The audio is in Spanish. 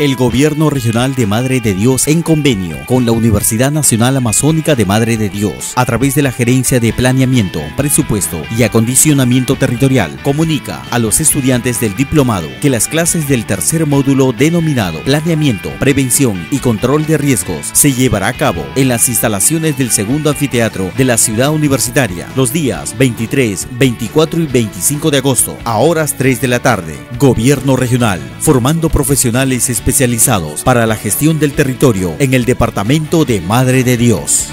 El Gobierno Regional de Madre de Dios, en convenio con la Universidad Nacional Amazónica de Madre de Dios, a través de la Gerencia de Planeamiento, Presupuesto y Acondicionamiento Territorial, comunica a los estudiantes del diplomado que las clases del tercer módulo denominado Planeamiento, Prevención y Control de Riesgos se llevará a cabo en las instalaciones del segundo anfiteatro de la ciudad universitaria los días 23, 24 y 25 de agosto a horas 3 de la tarde. Gobierno Regional, formando profesionales especializados para la gestión del territorio en el Departamento de Madre de Dios.